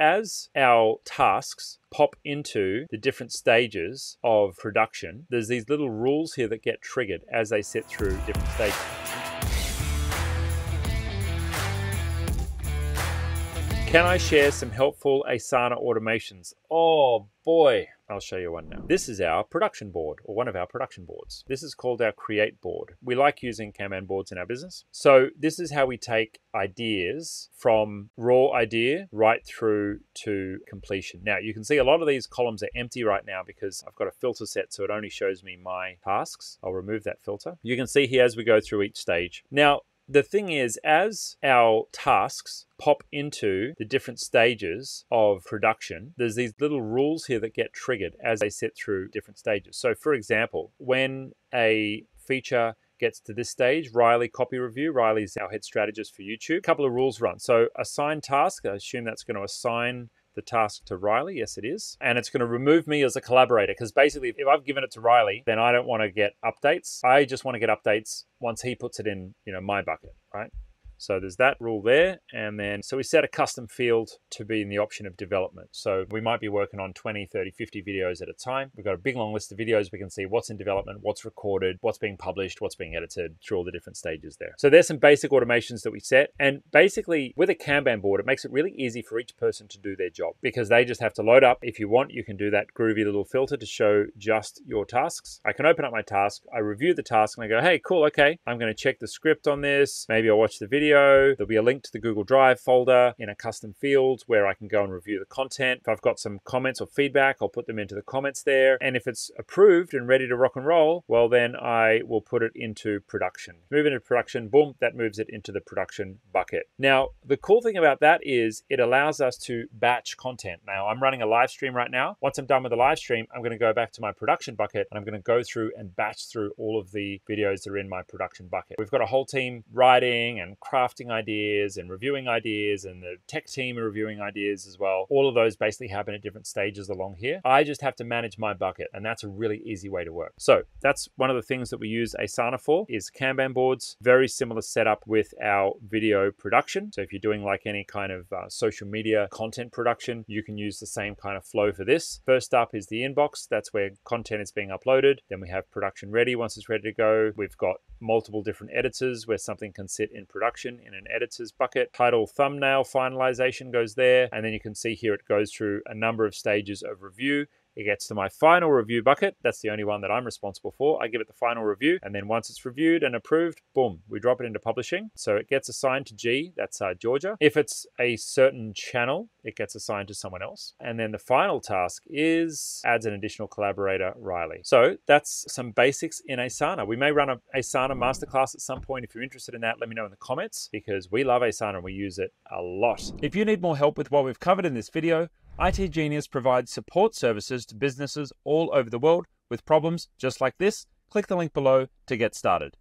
as our tasks pop into the different stages of production, there's these little rules here that get triggered as they sit through different stages. Can I share some helpful Asana automations? Oh boy, I'll show you one now. This is our production board, or one of our production boards. This is called our create board. We like using Kanban boards in our business. So this is how we take ideas from raw idea right through to completion. Now you can see a lot of these columns are empty right now because I've got a filter set so it only shows me my tasks. I'll remove that filter. You can see here as we go through each stage. Now the thing is, as our tasks pop into the different stages of production, there's these little rules here that get triggered as they sit through different stages. So, for example, when a feature gets to this stage, Riley copy review. Riley's our head strategist for YouTube. A couple of rules run. So, assign task, I assume that's going to assign the task to Riley. Yes, it is. And it's going to remove me as a collaborator because basically, if I've given it to Riley, then I don't want to get updates. I just want to get updates once he puts it in, you know, my bucket, right? So there's that rule there. And then, so we set a custom field to be in the option of development. So we might be working on 20, 30, 50 videos at a time. We've got a big long list of videos. We can see what's in development, what's recorded, what's being published, what's being edited through all the different stages there. So there's some basic automations that we set. And basically with a Kanban board, it makes it really easy for each person to do their job because they just have to load up. If you want, you can do that groovy little filter to show just your tasks. I can open up my task. I review the task and I go, hey, cool. Okay. I'm going to check the script on this. Maybe I'll watch the video video. There'll be a link to the Google Drive folder in a custom field where I can go and review the content. If I've got some comments or feedback, I'll put them into the comments there. And if it's approved and ready to rock and roll, well, then I will put it into production. Move into production, boom, that moves it into the production bucket. Now, the cool thing about that is it allows us to batch content. Now, I'm running a live stream right now. Once I'm done with the live stream, I'm going to go back to my production bucket and I'm going to go through and batch through all of the videos that are in my production bucket. We've got a whole team writing and crafting crafting ideas and reviewing ideas, and the tech team are reviewing ideas as well. All of those basically happen at different stages along here. I just have to manage my bucket, and that's a really easy way to work. So that's one of the things that we use Asana for is Kanban boards. Very similar setup with our video production. So if you're doing like any kind of uh, social media content production, you can use the same kind of flow for this. First up is the inbox. That's where content is being uploaded. Then we have production ready. Once it's ready to go, we've got multiple different editors where something can sit in production in an editor's bucket. Title thumbnail finalization goes there. And then you can see here it goes through a number of stages of review. It gets to my final review bucket. That's the only one that I'm responsible for. I give it the final review, and then once it's reviewed and approved, boom, we drop it into publishing. So it gets assigned to G, that's uh, Georgia. If it's a certain channel, it gets assigned to someone else. And then the final task is adds an additional collaborator, Riley. So that's some basics in Asana. We may run a Asana masterclass at some point. If you're interested in that, let me know in the comments because we love Asana and we use it a lot. If you need more help with what we've covered in this video, IT Genius provides support services to businesses all over the world with problems just like this. Click the link below to get started.